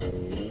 Mm-hmm.